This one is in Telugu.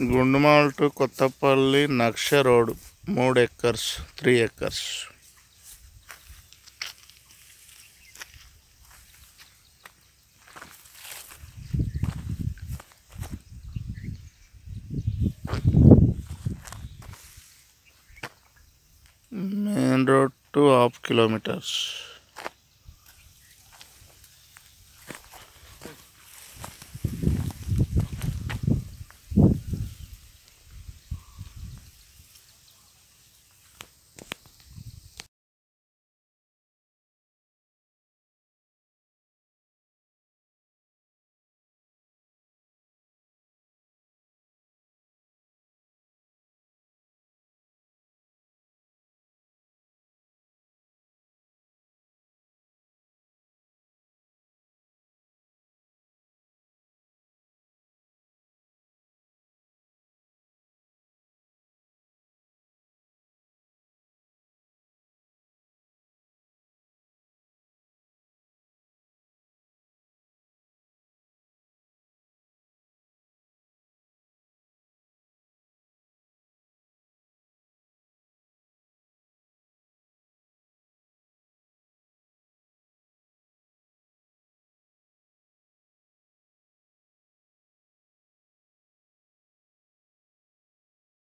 గుండుమాల్ టు కొత్తపల్లి నక్ష రోడ్ మూడు acres three acres main road to half kilometres.